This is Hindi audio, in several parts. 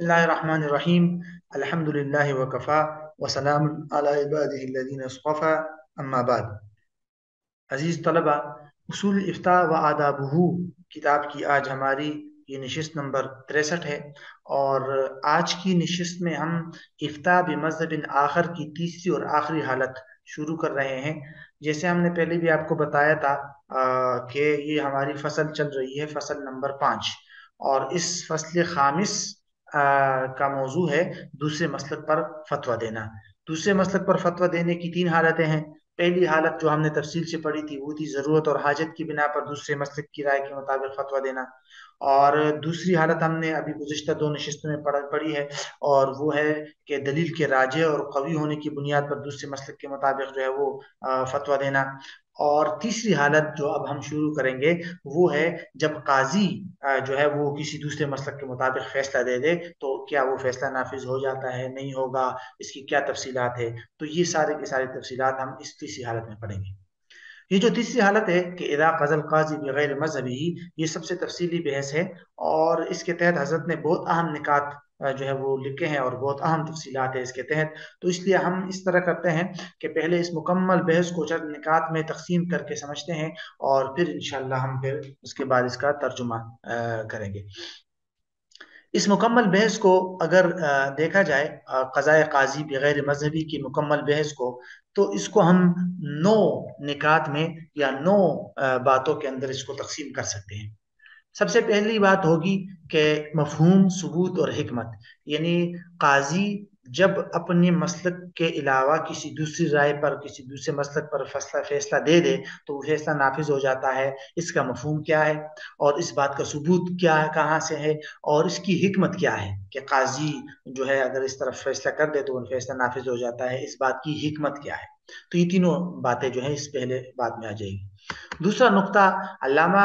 Bismillahirrahmanirrahim. Alhamdulillahi wa kafa wa salamun ala ibadihi alladhina istafa amma ba'd. अजीज तलबा उसूल इफ्ता व आदाबहू किताब की आज हमारी ये नशस्त नंबर तिरसठ है और आज की नशस्त में हम इफ्ता बमजहब आखिर की तीसरी और आखिरी हालत शुरू कर रहे हैं जैसे हमने पहले भी आपको बताया था कि ये हमारी फ़सल चल रही है फ़सल नंबर पाँच। और इस फ़सल खामिस आ, का मौजू है दूसरे मसल पर फतवा देना। दूसरे मसल पर फतवा देने की तीन हालतें हैं। पहली हालत जो हमने तफसील से पढ़ी थी, वो थी ज़रूरत और हाजत की बिना पर दूसरे मसलक की राय के मुताबिक फतवा देना। और दूसरी हालत हमने अभी गुजशत दो नशस्तों में पढ़ है और वो है कि दलील के राजे और कवी होने की बुनियाद पर दूसरे मसलक के मुताबिक जो है वो फतवा देना। और तीसरी हालत जो अब हम शुरू करेंगे, वो है जब काजी जो है वो किसी दूसरे मसलक के मुताबिक फैसला दे दे तो क्या वो फैसला नाफिज हो जाता है, नहीं होगा, इसकी क्या तफसीलात है? तो ये सारे की सारी तफसीलात हम इस तीसरी हालत में पढ़ेंगे। ये जो तीसरी हालत है कि इदा कजल काजी बगैर मजहबी ये सबसे तफसीली बहस है और इसके तहत हज़रत ने बहुत अहम निकात जो है वो लिखे हैं और बहुत अहम तफसीलात है इसके तहत। तो इसलिए हम इस तरह करते हैं कि पहले इस मुकम्मल बहस को चंद निकात में तकसीम करके समझते हैं और फिर इंशाल्लाह हम फिर उसके बाद इसका तर्जुमा करेंगे। इस मुकम्मल बहस को अगर देखा जाए कजाय काजी बगैर मजहबी की मुकम्मल बहस को तो इसको हम नौ निकात में या नौ बातों के अंदर इसको तकसीम कर सकते हैं। सबसे पहली बात होगी कि मफहूम, सबूत और हमत यानी काजी जब अपने मसलक के अलावा किसी दूसरी राय पर, किसी दूसरे मसलक पर फैसला फैसला दे दे तो वो फैसला नाफिज हो जाता है। इसका मफहम क्या है? और इस बात का सबूत क्या है? कहाँ से है? और इसकी हमत क्या है कि काजी जो है, अगर इस तरफ़ फैसला कर दे तो वो फैसला नाफिज हो जाता है। इस बात की हिकमत क्या है? तो ये तीनों बातें जो है, इस पहले बाद में आ जाएगी। दूसरा नुकता अल्लामा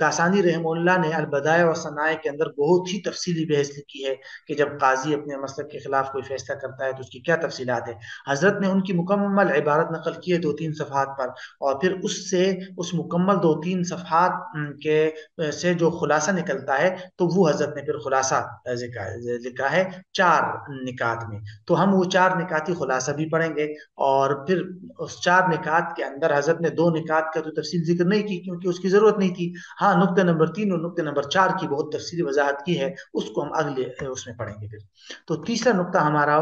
कासानी रहमुल्ला ने अलबदाय और सनाए के अंदर बहुत ही तफसीली बहस लिखी है कि जब काजी अपने मसलक के खिलाफ कोई फैसला करता है तो उसकी क्या तफसीलात है? हज़रत ने उनकी मुकम्मल इबारत नकल की है दो तीन सफ़ात पर और फिर उससे, उस मुकम्मल दो तीन सफ़ात के से जो खुलासा निकलता है तो वो हज़रत ने फिर खुलासा लिखा है चार निकात में। तो हम वो चार निकाती खुलासा भी पढ़ेंगे और फिर उस चार निकात के अंदर हज़रत ने दो निकात का तो तफसील ज़िक्र नहीं की क्योंकि उसकी ज़रूरत नहीं थी। हाँ नुकते नंबर तीन और नुकते नंबर चार की बहुत तफसीली वजाहत की है उसको हम अगले उसमें पढ़ेंगे फिर। तो तीसरा नुकता हमारा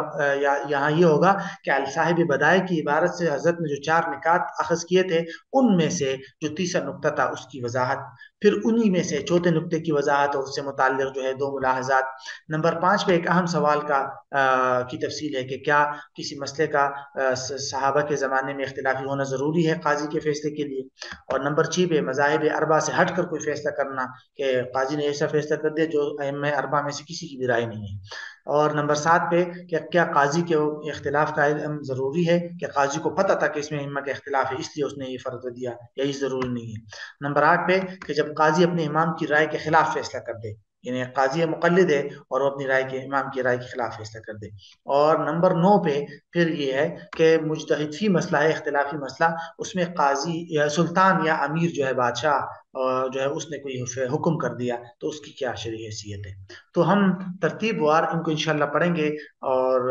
यहाँ ये होगा कि अल साहिब बदाय की इबारत से हज़रत ने जो चार निकात अखज किए थे उनमें से जो तीसरा नुकता था उसकी वजाहत। फिर उन्हीं में से चौथे नुक्ते की वजाहत और उससे मुतल जो है दो मुलाहजात। नंबर पाँच पे एक अहम सवाल का आ, की तफसील है कि क्या किसी मसले का सहाबा के ज़माने में इख्तलाफी होना ज़रूरी है काजी के फैसले के लिए। और नंबर छः पे मजाहब अरबा से हट कर कोई फैसला करना कि काजी ने ऐसा फैसला कर दिया जो अम अरबा में से किसी की भी राय नहीं है। और नंबर सात पे कि क्या काजी के इख्तलाफ का इल्म ज़रूरी है? कि काजी को पता था कि इसमें इम्मा का इख्तलाफ है, इसलिए उसने ये फ़र्ज़ दिया? यही ज़रूरी नहीं है। नंबर आठ पे कि जब काजी अपने इमाम की राय के खिलाफ फैसला कर दे यानी काजी मुकलद है और वो अपनी राय के, इमाम की राय के खिलाफ फैसला कर दे। और नंबर नौ पे फिर ये है कि मुजतहिद मसला है, इख्तलाफी मसला, उसमें काजी या सुल्तान या अमीर जो है बादशाह जो है उसने कोई हुक्म कर दिया तो उसकी क्या शरी हैसियत है? तो हम तरतीब वार इनको इंशाल्लाह पढ़ेंगे और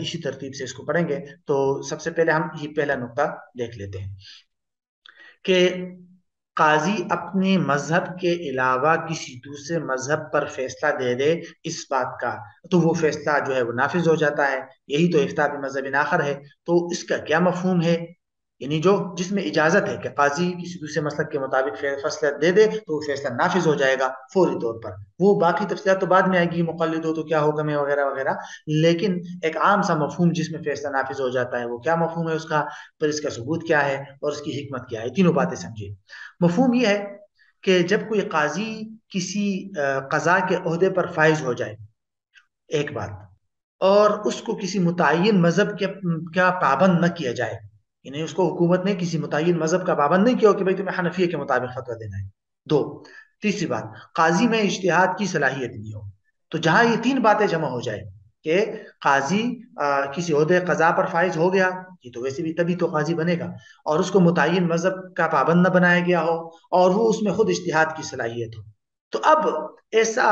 इसी तरतीब से इसको पढ़ेंगे। तो सबसे पहले हम ये पहला नुकता देख लेते हैं कि काजी अपने मज़हब के अलावा किसी दूसरे मज़हब पर फैसला दे दे इस बात का तो वो फैसला जो है वो नाफिज हो जाता है। यही तो इफ्ता मज़हब नाखर है। तो इसका क्या मफहूम है? यानी जो जिसमें इजाज़त है कि काजी किसी दूसरे मसलक के मुताबिक फैसला दे दे तो वो फैसला नाफिज हो जाएगा फौरी तौर पर। वो बाकी तफसीत तो बाद में आएगी मुकलद हो तो क्या होगा मैं वगैरह वगैरह। लेकिन एक आम सा मफहूम जिसमें फैसला नाफिज हो जाता है, वो क्या मफहम है उसका? पर इसका सबूत क्या है और उसकी हमत क्या है? तीनों बातें समझिए। मफहम यह है कि जब कोई काजी किसी कज़ा के अहदे पर फाइज हो जाए, एक बात, और उसको किसी मुतन मज़हब के क्या पाबंद न किया जाए यानी उसको हुकूमत ने किसी मुतन मज़हब का पाबंद नहीं किया कि भाई तुम्हें हनफिया के मुताबिक फतवा देना है। दो तीसरी बात काजी में इश्तिहाद की सलाहियत नहीं हो। तो जहाँ ये तीन बातें जमा हो जाए कि काजी आ, किसी अहदे कजा पर फाइज हो गया ये तो वैसे भी तभी तो काजी बनेगा। और उसको मुतन मज़हब का पाबंद न बनाया गया हो और वो उसमें खुद इश्तिहाद की सलाहियत हो। तो अब ऐसा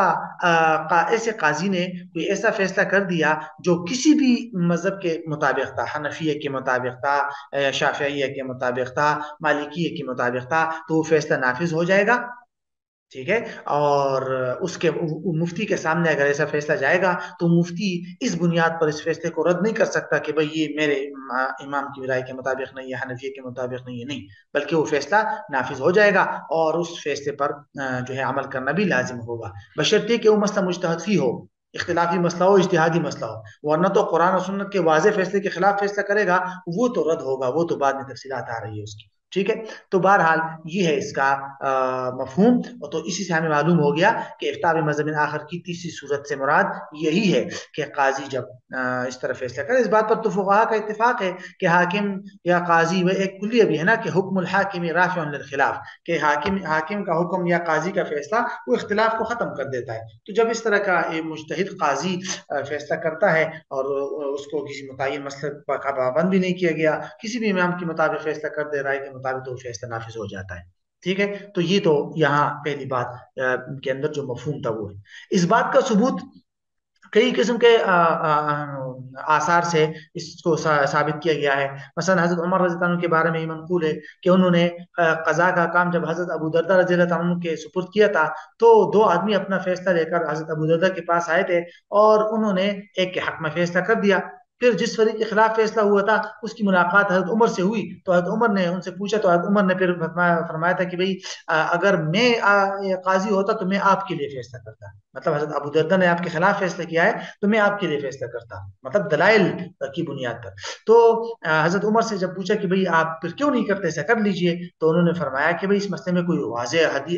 का, ऐसे काजी ने कोई ऐसा फैसला कर दिया जो किसी भी मज़हब के मुताबिक था हनफिया के मुताबिक था शाफिया के मुताबिक था मालिकिया के मुताबिक था तो वो फैसला नाफिज हो जाएगा। ठीक है? और उसके मुफ्ती के सामने अगर ऐसा फैसला जाएगा तो मुफ्ती इस बुनियाद पर इस फैसले को रद्द नहीं कर सकता कि भाई ये मेरे इमाम की राय के मुताबिक नहीं है हनफिया के मुताबिक नहीं है, नहीं। बल्कि वो फैसला नाफिज हो जाएगा और उस फैसले पर जो है अमल करना भी लाजिम होगा। बशर्ते कि वो मसला मुश्तहफी हो, इख्तलाफी मसला हो इश्तिहादी मसला हो, वरना तो कुरान और सुन्नत के वाजे फैसले के खिलाफ फैसला करेगा, वो तो रद्द होगा, वो तो बाद में तफसीत आ रही है उसकी। ठीक है? तो बहरहाल ये है इसका मफहूम। और तो इसी से हमें मालूम हो गया कि इफ्ताब मज़हब आखिर की तीसरी सूरत से मुराद यही है कि काजी जब आ, इस तरह फैसला करे। इस बात पर तो का इतफाक है कि हाकिम या काजी वह एक कुल्ली अभी है ना कि हुक्म हाकिम राफ खिलाफ कि हाकिम हाकिम का हुक्म या काजी का फैसला वो इख्तलाफ को ख़त्म कर देता है। तो जब इस तरह का मुश्तद काजी फैसला करता है और उसको किसी मुतन मसल का पाबंद भी नहीं किया गया किसी भी इमाम के मुताबिक फैसला कर दे रहा है मुताबिक तो फैसला नाफिज हो जाता है। ठीक है? तो ये तो यहाँ पहली बात के अंदर जो मफहूम था वो है। इस बात का सबूत कई किस्म के आ, आ, आसार से इसको सा, साबित किया गया है। मसलन हज़रत उमर रज़ी के बारे में ही मनकूल है कि उन्होंने कजा का काम जब हज़रत अबू दरदा रज़ी के सुपुर्द किया था तो दो आदमी अपना फैसला लेकर हज़रत अबू दरदा के पास आए थे और उन्होंने एक के हक में फैसला कर दिया। फिर जिस फरीक के खिलाफ फैसला हुआ था, उसकी मुलाकात हज़रत उमर से हुई। तो हज़रत उमर ने उनसे पूछा तो हज़रत उमर ने फिर फरमाया था कि भाई अगर मैं काजी होता तो मैं आपके लिए फैसला करता। मतलब हज़रत अबू दर्दा ने आपके खिलाफ फैसला किया है तो मैं आपके लिए फैसला करता। मतलब दलाइल की बुनियाद पर। तो हज़रत उमर से जब पूछा कि भाई, आप फिर क्यों नहीं करते, ऐसा कर लीजिए तो उन्होंने फरमाया कि भाई, इस मसले में कोई वाज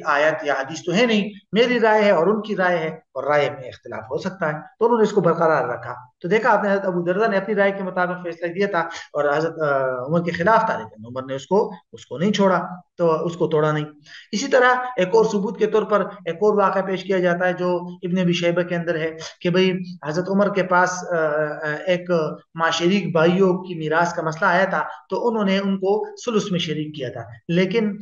आयत या हदीस तो है नहीं। मेरी राय है और उनकी राय है। और राय में इख्तलाफ हो सकता है। तो उन्होंने इसको बरकरार रखा। तो देखा आपने, हज़रत अबू दर्दा ने अपनी राय के मुताबिक फैसला दिया था और हज़रत उमर के खिलाफ था लेकिन उमर ने उसको उसको नहीं छोड़ा। तो उसको तोड़ा नहीं। इसी तरह एक और सबूत के तौर पर एक और वाक़ पेश किया जाता है जो इबन बिशैबा के अंदर है कि भाई हज़रत उमर के पास एक माशरीक भाइयों की मीरास का मसला आया था तो उन्होंने उनको सुलुस में शरीक किया था। लेकिन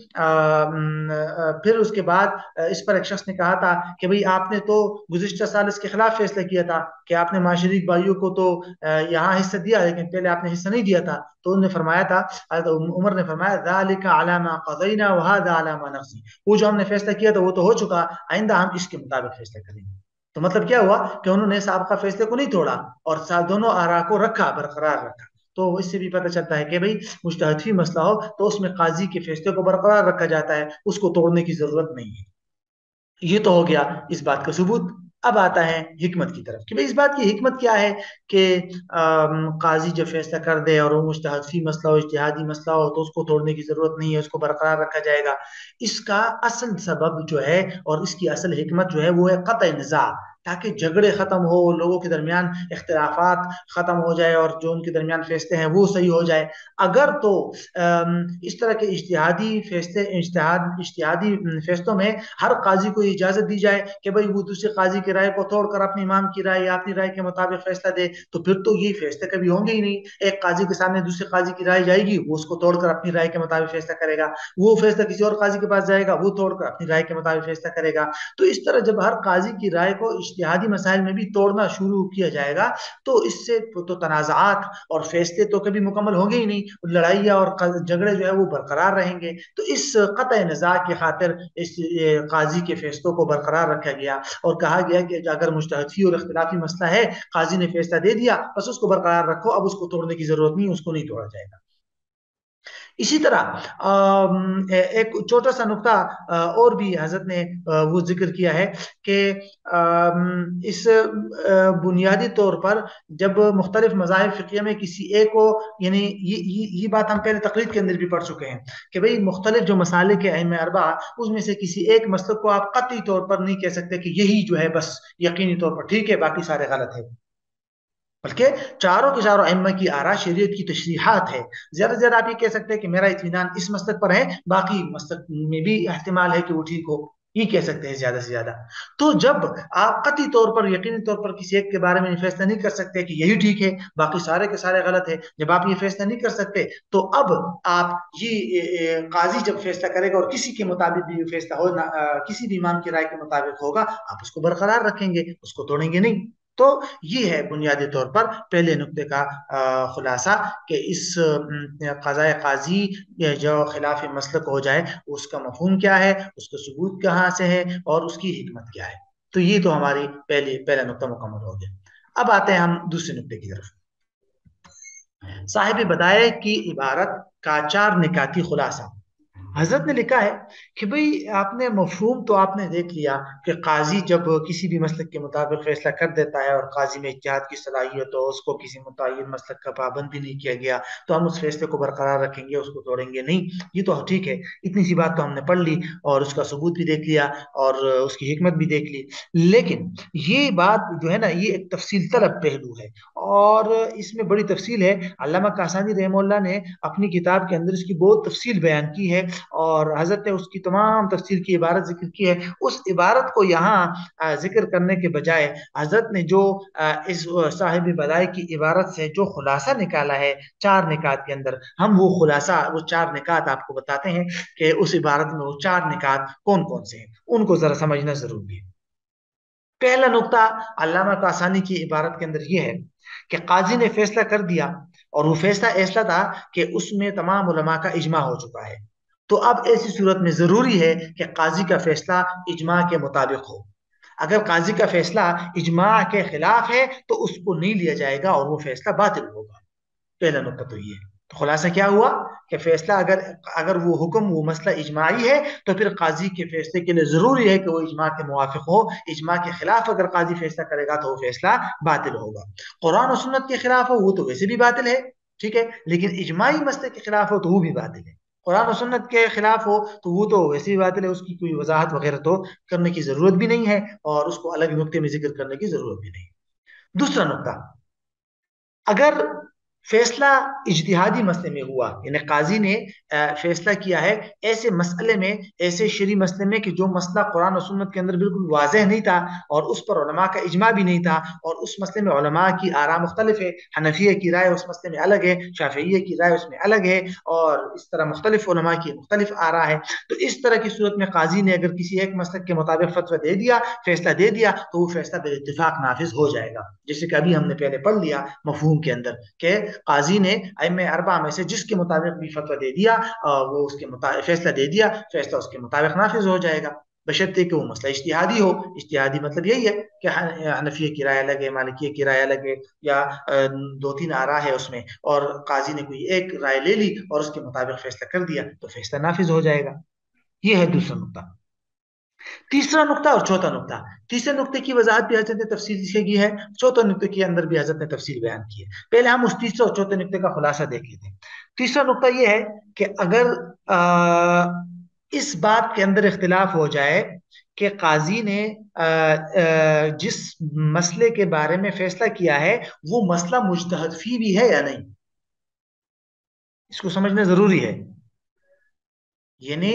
फिर उसके बाद इस पर एक शख्स ने कहा था कि भाई आपने तो गुजशत साल इसके खिलाफ फैसला किया था कि आपने माशरीक भाइयों को तो यहाँ हिस्सा दिया, लेकिन पहले आपने हिस्सा नहीं दिया था। तो उन्होंने फरमाया था उमर ने फरमाया अलामा कदईना वहादा अलामा नफसी वो जो हमने फैसला किया था वो तो हो चुका आइंदा हम इसके मुताबिक फैसला करेंगे तो मतलब क्या हुआ कि उन्होंने सबका फैसले को नहीं तोड़ा और दोनों आरा को रखा बरकरार रखा तो इससे भी पता चलता है कि भाई मुश्तहफी मसला हो तो उसमें काजी के फैसले को बरकरार रखा जाता है उसको तोड़ने की ज़रूरत नहीं है ये तो हो गया इस बात का सबूत अब आता है हिकमत की तरफ़ कि भाई इस बात की हिकमत क्या है कि काजी जब फैसला कर दे और वो मसला हो इश्तिहादी मसला हो तो उसको तोड़ने की ज़रूरत नहीं है, उसको बरकरार रखा जाएगा। इसका असल सबब जो है और इसकी असल हिकमत जो है वो है कत निज़ा ताकि झगड़े खत्म हो, लोगों के दरमियान इख्तलाफात खत्म हो जाए और जो उनके दरमियान फैसले हैं वो सही हो जाए। अगर तो इस तरह के इश्तिहादी फैसले, इश्तिहाद फैसलों में हर काजी को इजाज़त दी जाए कि भाई वो दूसरे काजी की राय को तोड़कर अपने इमाम की राय या अपनी राय के मुताबिक फैसला दे तो फिर तो ये फैसले कभी होंगे ही नहीं। एक काजी के सामने दूसरे काजी की राय जाएगी, वो उसको तोड़कर अपनी राय के मुताबिक फैसला करेगा। वो फैसला किसी और काजी के पास जाएगा, वो तोड़कर अपनी राय के मुताबिक फैसला करेगा। तो इस तरह जब हर काजी की राय को इश्तिहादी मसाइल में भी तोड़ना शुरू किया जाएगा तो इससे तो तनाज़ात और फैसले तो कभी मुकम्मल होंगे ही नहीं, लड़ाइया और झगड़े जो है वो बरकरार रहेंगे। तो इस कत नज़ा की खातिर इस काजी के फैसलों को बरकरार रखा गया और कहा गया कि अगर मुश्तफी और अख्तिलाफी मसला है, काजी ने फैसला दे दिया, बस उसको बरकरार रखो, अब उसको तोड़ने की ज़रूरत नहीं, उसको नहीं तोड़ा जाएगा। इसी तरह एक छोटा सा नुकता और भी हज़रत ने वो ज़िक्र किया है कि इस बुनियादी तौर पर जब मुख्तलिफ़ मजाहब फ़िकिया में किसी एक को, यानी ये ये बात हम पहले तकरीर के अंदर भी पढ़ चुके हैं कि भाई मुख्तलिफ़ जो मसाले के अहम अरबा, उसमें से किसी एक मसल को आप कती तौर पर नहीं कह सकते कि यही जो है बस यकीनी तौर पर, ठीक है, बाकी सारे गलत है। बल्कि चारों के चारों अम्मा की आरा शरीयत की तशरीहत है। ज़्यादा से ज़्यादा आप ये कह सकते हैं कि मेरा इतमान इस मस्तक पर है, बाकी मस्तक में भी अहतमाल है कि वो ठीक हो। ये कह सकते हैं ज़्यादा से ज़्यादा। तो जब आप कति तौर पर, यकीनी तौर पर किसी एक के बारे में फैसला नहीं कर सकते कि यही ठीक है, बाकी सारे के सारे गलत है, जब आप ये फैसला नहीं कर सकते तो अब आप ये काजी जब फैसला करेगा और किसी के मुताबिक भी फैसला हो ना किसी भी इमाम की राय के मुताबिक होगा, आप उसको बरकरार रखेंगे, उसको तोड़ेंगे नहीं। तो ये है बुनियादी तौर पर पहले नुक्ते का खुलासा कि इस कज़ाए काजी जो खिलाफ मसलक हो जाए, उसका मफहूम क्या है, उसका सबूत कहाँ से है और उसकी हमत क्या है। तो ये तो हमारी पहले, पहला नुकता मुकम्मल हो गया। अब आते हैं हम दूसरे नुकते की तरफ़। साहिब बदाए की इबारत का चार निकाती खुलासा। हज़रत ने लिखा है कि भाई, आपने मफहूम तो आपने देख लिया कि काजी जब किसी भी मसलक के मुताबिक फैसला कर देता है और काजी में इतिहाद की सलाहियत हो उसको किसी मुतन मसलक का पाबंद भी नहीं किया गया तो हम उस फैसले को बरकरार रखेंगे, उसको तोड़ेंगे नहीं। ये तो ठीक है, इतनी सी बात तो हमने पढ़ ली और उसका सबूत भी देख लिया और उसकी हमत भी देख ली। लेकिन ये बात जो है ना, ये एक तफसील तलब पहलू है और इसमें बड़ी तफसील है। अलामा कासानी रहमल्ला ने अपनी किताब के अंदर इसकी बहुत तफसील बयान की है और हज़रत ने उसकी तमाम तफसीर की इबारत ज़िक्र की है। उस इबारत को यहाँ ज़िक्र करने के बजाय हज़रत ने जो इस साहिब बदाई की इबारत से जो खुलासा निकाला है, चार निकात के अंदर, हम वो खुलासा, वो चार निकात आपको बताते हैं कि उस इबारत में वो चार निकात कौन कौन से हैं। उनको जरा समझना ज़रूरी है। पहला नुकता अल्लामा कासानी की इबारत के अंदर यह है कि काजी ने फैसला कर दिया और वो फैसला ऐसा था कि उसमें तमाम का इजमा हो चुका है। तो अब ऐसी सूरत में ज़रूरी है कि काजी का फैसला इजमा के मुताबिक हो। अगर काजी का फैसला इजमा के खिलाफ है तो उसको नहीं लिया जाएगा और वो फैसला बातिल होगा। पहला नुकता तो ये तो खुलासा क्या हुआ? कि फैसला अगर अगर वो हुक्म, वो मसला इजमाही है तो फिर काजी के फैसले के लिए ज़रूरी है कि वो इजमा के मुआफिक हो। इजमा के खिलाफ अगर काजी फैसला करेगा तो वो फैसला बातिल होगा। कुरान और सुन्नत के खिलाफ हो, वो तो वैसे भी बातिल है, ठीक है? लेकिन इजमाही मसले के खिलाफ हो तो वो भी बातिल है। कुरान सुन्नत के खिलाफ हो तो वो तो वैसी बात है, उसकी कोई वजाहत वगैरह तो करने की ज़रूरत भी नहीं है और उसको अलग नुकते में ज़िक्र करने की ज़रूरत भी नहीं। दूसरा नुकता, अगर फैसला इजतिहादी मसले में हुआ। यानी काजी ने फैसला किया है ऐसे मसले में, ऐसे शरी मसले में कि जो मसला कुरान और सुन्नत के अंदर बिल्कुल वाजह नहीं था और उस पर उलमा का इजमा भी नहीं था और उस मसले में उलमा की आरा मुख्तलिफ़ है, हनफिया की राय उस मसले में अलग है शाफिया की राय उसमें अलग है और इस तरह मुख्तलिफ़ उलमा की मुख्तलिफ़ आरा है। तो इस तरह की सूरत में काजी ने अगर किसी एक मसलक के मुताबिक फतवा दे दिया, फैसला दे दिया तो वो फैसला इतफाक नाफिज हो जाएगा। जैसे कि अभी हमने पहले पढ़ लिया मफहूम के अंदर के काजी ने अम अरबा में से जिसके मुताबिक भी फतवा दे दिया वो उसके मुताबिक फैसला दे दिया फैसला उसके मुताबिक नाफिज हो जाएगा बशर्ते कि वो मसला इश्तिहादी हो इश्तिहादी मतलब यही है कि हनफिया की राय अलग है मालिकिया की राय अलग है या दो तीन आरा है उसमें और काजी ने कोई एक राय ले ली और उसके मुताबिक फैसला कर दिया तो फैसला नाफिज हो जाएगा ये है दूसरा नुकता तीसरा नुकता और चौथा नुकता। तीसरे नुक्ते की वजाहत भी हज़रत ने तफसील से की है चौथे नुकते के अंदर भी हज़रत ने तफसील बयान की है। पहले हम उस तीसरे और चौथे नुक्ते का खुलासा देख। लेते हैं तीसरा नुकता यह है कि अगर आ, इस बात के अंदर इख्तिलाफ हो जाए कि काजी ने आ, आ, जिस मसले के बारे में फैसला किया है वो मसला मुजतहदफी भी है या नहीं? इसको समझना ज़रूरी है। यानी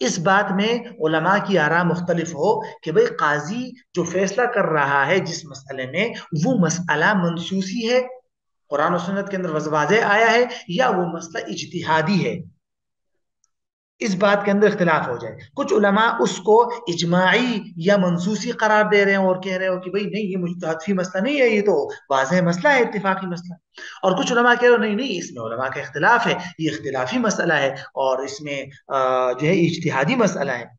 इस बात में उलमा की आरा मुख्तलिफ़ हो कि भाई काजी जो फैसला कर रहा है जिस मसले में, वो मसला मनसूसी है, कुरान और सुन्नत के अंदर वजवाजे आया है या वो मसला इजतिहादी है? इस बात के अंदर इख्तिलाफ हो जाए। कुछ उलमा उसको इजमाई या मनसूसी करार दे रहे हैं और कह रहे हो कि भाई नहीं, ये मुजतहदफी मसला नहीं है, ये तो वाज मसला है इतफाकी मसला। और कुछ उलमा कह रहे हो, नहीं नहीं, इसमें उलमा का इख्तिलाफ है, ये इख्तिलाफी मसला है और इसमें जो है, इजतिहादी मसला है।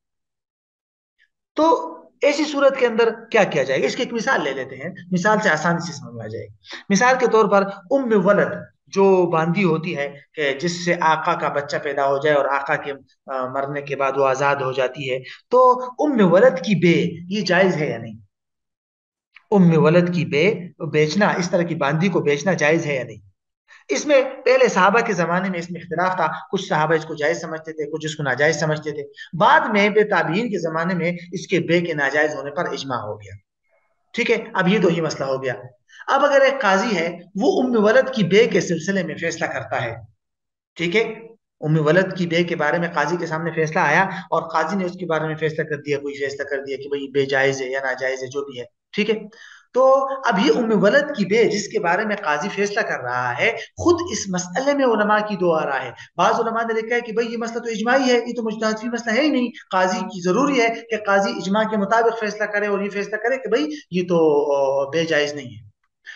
तो ऐसी सूरत के अंदर क्या किया जाएगा? इसकी एक मिसाल ले लेते हैं। मिसाल से आसानी से समझ में आ जाएगी। मिसाल के तौर पर उम वलद जो बांदी होती है कि जिससे आका का बच्चा पैदा हो जाए और आका के मरने के बाद वो आज़ाद हो जाती है तो उम्म वलद की बे, ये जायज़ है या नहीं? उम्म वलद की बे बेचना, इस तरह की बांदी को बेचना जायज़ है या नहीं? इसमें पहले साहबा के जमाने में इसमें इख्तलाफ था, कुछ साहबा इसको जायज़ समझते थे, कुछ इसको नाजायज समझते थे। बाद में बेताबीन के जमाने में इसके बे के नाजायज होने पर इजमा हो गया। ठीक है? अब ये दो ही मसला हो गया। अब अगर एक काजी है, वो उम्म वलद की बे के सिलसिले में फैसला करता है। ठीक है? उम्म वलद की बे के बारे में काजी के सामने फैसला आया और काजी ने उसके बारे में फैसला कर दिया, कोई फैसला कर दिया कि भाई बेजायज है या नाजायज है, जो भी है। ठीक है? तो अभी उम वलद की बे जिसके बारे में काजी फैसला कर रहा है, खुद इस मसले में उलमा की दो आ रहा है। बाज उलमा ने लिखा है कि, भाई, ये मसला तो इजमाही है, ये तो मुजतहदी मसला है ही नहीं। काजी की ज़रूरी है कि काजी इजमा के मुताबिक फैसला करे और ये फैसला करे कि, भाई, ये तो बेजायज नहीं है।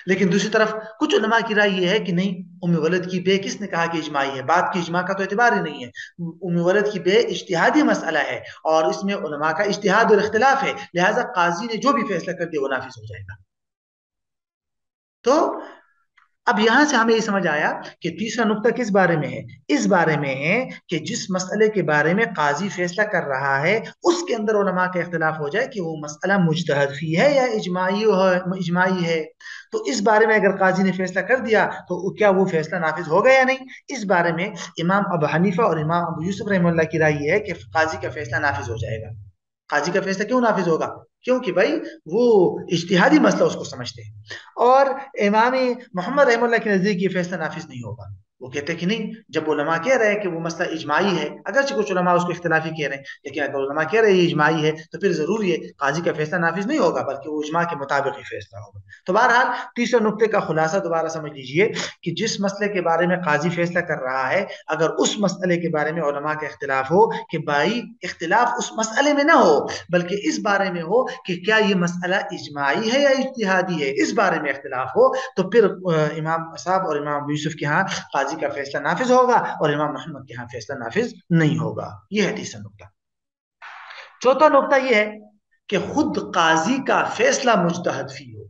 लेकिन दूसरी तरफ़, कुछ उलमा की राय यह है कि नहीं उम वलद की बे किसने कहा कि इजमाही है? बात की इजमा का तो एतबार ही नहीं है। उम वलद की बे इश्तिहादी मसला है और इसमें उलमा का इश्तिहाद और इख्तलाफ है। लिहाजा काजी ने जो भी फैसला कर दिया, वो नाफिज हो जाएगा। तो अब यहाँ से हमें ये समझ आया कि तीसरा नुक्ता किस बारे में है? इस बारे में है कि जिस मसले के बारे में काजी फैसला कर रहा है, उसके अंदर उलमा का इख्तलाफ हो जाए कि वो मसला मुजतहदफी है या इजमाही इजमाही है। तो इस बारे में अगर काजी ने फैसला कर दिया तो क्या वो फैसला नाफिज हो गया या नहीं? इस बारे में इमाम अब हनीफा और इमाम अब यूसुफ रहमुल्ला की राय है कि काजी का फैसला नाफिज हो जाएगा। काजी का फैसला क्यों नाफिज होगा? क्योंकि भाई वो इश्तिहादी मसला उसको समझते हैं। और इमाम मोहम्मद रहमुल्ला के नज़दीक ये फैसला नाफिज नहीं होगा। वो कहते कि नहीं, जब उलमा कह रहे हैं कि वो मसला इजमाही है, अगरचे कुछ उलमा उसको इख्तलाफी कह रहे हैं, लेकिन अगर उलमा कह रहे हैं इजमाही है तो फिर ज़रूरी है काजी का फैसला नाफिज नहीं होगा, बल्कि वो इजमा के मुताबिक ही फैसला होगा। तो बहरहाल, तीसरे नुकते का खुलासा दोबारा समझ लीजिए कि जिस मसले के बारे में काजी फैसला कर रहा है, अगर उस मसले के बारे में उलमा का इख्तलाफ हो कि भाई इख्तलाफ उस मसले में ना हो, बल्कि इस बारे में हो कि क्या ये मसला इजमाही है या इजतिहादी है, इस बारे में इख्तलाफ हो तो फिर इमाम साहब और इमाम यूसुफ के यहाँ काजी काजी का फैसला नाफिज होगा और इमाम मोहम्मद के यहाँ फैसला नाफिज नहीं होगा। यह है तीसरा नुकता। चौथा नुकता यह है कि खुद काजी का फैसला मुजतहदफी हो।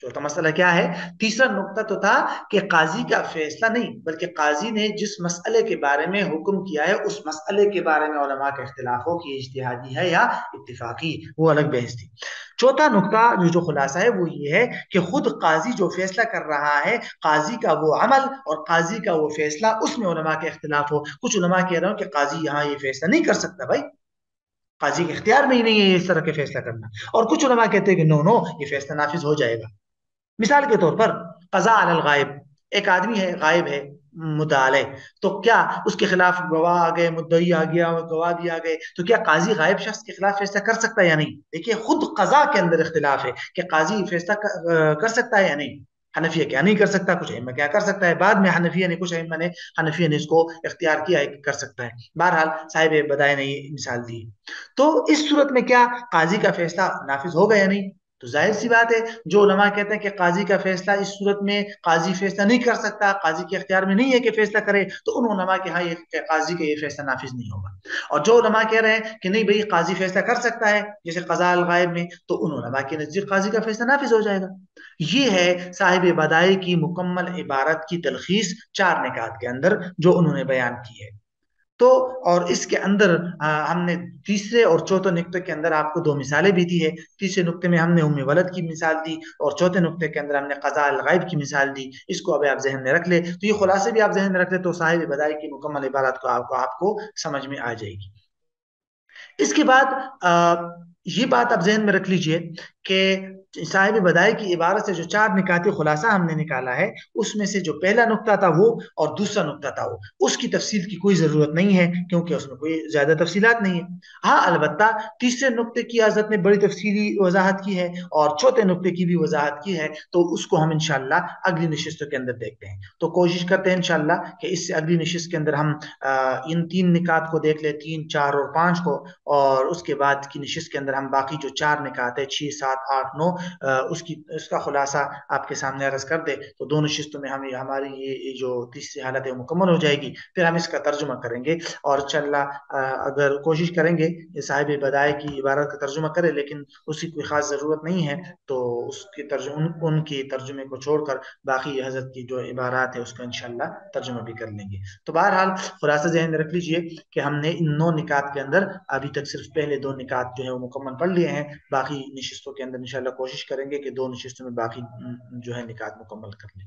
चौथा मसला क्या है? तीसरा नुकता तो था कि काजी का फैसला नहीं, बल्कि काजी ने जिस मसले के बारे में हुक्म किया है, उस मसले के बारे में का इख्तलाफ हो कि इज्तिहादी है या इतफाकी वो अलग बहस थी। चौथा नुकता जो जो खुलासा है वो ये है कि खुद काजी जो फैसला कर रहा है, काजी का वो अमल और काजी का वो फैसला उसमें उलमा के इख्तलाफ हो। कुछ उलमा कह रहे हो कि काजी यहाँ ये फैसला नहीं कर सकता भाई। काजी के इख्तियार में ही नहीं है इस तरह के फैसला करना। और कुछ उलमा कहते हैं कि नो नो ये फैसला नाफिज हो जाएगा। मिसाल के तौर पर, कजा अल गायब एक आदमी है, गायब है। मुदाले तो क्या उसके खिलाफ गवाह आ गए, मुद्दई आ गया, गवाह भी आ गए? तो क्या काजी गायब शख्स के खिलाफ फैसला कर सकता है या नहीं? देखिए, खुद कजा के अंदर इख्तिलाफ है कि काजी फैसला कर सकता है या नहीं। हनफिया क्या नहीं कर सकता? कुछ अहम क्या कर सकता है? बाद में हनफिया ने, कुछ अहम ने, हनफिया ने इसको इख्तियार किया कर सकता है। बहरहाल, साहिब बदाय ने मिसाल दी। तो इस सूरत में क्या काजी का फैसला नाफिज हो गया नहीं? तो ज़ाहिर सी बात है, जो उलमा कहते हैं कि काजी का फैसला इस सूरत में काजी फैसला नहीं कर सकता, काजी के अख्तियार में नहीं है कि फैसला करे तो उन उलमा के हाँ ये काजी का ये फैसला नाफिज नहीं होगा। और जो उलमा कह रहे हैं कि नहीं भाई, काजी फैसला कर सकता है, जैसे कजा गायब में तो उन उलमा के नज़दीक काजी का फैसला नाफिज हो जाएगा। ये है साहिब बदाई की मुकम्मल इबारत की तलखीस चार निकात के अंदर, जो उन्होंने बयान की है। तो और इसके अंदर आ, हमने तीसरे और चौथे नुक्ते के अंदर आपको दो मिसालें भी दी है। तीसरे नुक्ते में हमने उम्मी वलद की मिसाल दी और चौथे नुक्ते के अंदर हमने कजा गायब की मिसाल दी। इसको अभी आप जहन में रख ले। तो ये खुलासे भी आप जहन में रख ले तो साहिब बदाई की मुकम्मल इबारत को आपको आपको समझ में आ जाएगी। इसके बाद आ, ये बात आप जहन में रख लीजिए कि साहिब बदाई की इबारत से जो चार निकाती खुलासा हमने निकाला है, उसमें से जो पहला नुकता था वो और दूसरा नुकता था वो। उसकी तफसील की कोई ज़रूरत नहीं है, क्योंकि उसमें कोई ज़्यादा तफसीलात नहीं है। हाँ अलबत्ता, तीसरे नुकते की आजत ने बड़ी तफसीली वजाहत की है और चौथे नुकते की भी वजाहत की है तो उसको हम इनशाला अगली नशस्तों के अंदर देखते हैं। तो कोशिश करते हैं इनशाला कि इससे अगली नशस्त के अंदर हम इन तीन निकात को देख ले, तीन, चार और पाँच को, और उसके बाद की नशस्त के अंदर हम बाकी जो चार निकात है, छः, सात, आठ, नौ उसकी उसका खुलासा आपके सामने अर्ज़ कर दे तो दोनों शिस्तों में हमें हमारी ये जो तीसरी हालत है मुकम्मल हो जाएगी। फिर हम इसका तर्जुमा करेंगे और चल्ला अगर कोशिश करेंगे साहिब बदाए की इबारत का तर्जुमा करें लेकिन उसकी कोई ख़ास ज़रूरत नहीं है तो उसकी तर्जुम उन, उनकी तर्जुमे को छोड़कर बाकी हज़रत की जो इबारत है उसका इनशाला तर्जुमा भी कर लेंगे। तो बहरहाल खुलासा जहन में रख लीजिए कि हमने इन नौ निकात के अंदर अभी तक सिर्फ़ पहले दो निकात जो है वो मुकम्मल पढ़ लिए हैं बाकी नशस्तों के अंदर इंशाल्लाह कोशिश करेंगे कि दो नशस्तों में बाकी जो है निकात मुकम्मल कर लें।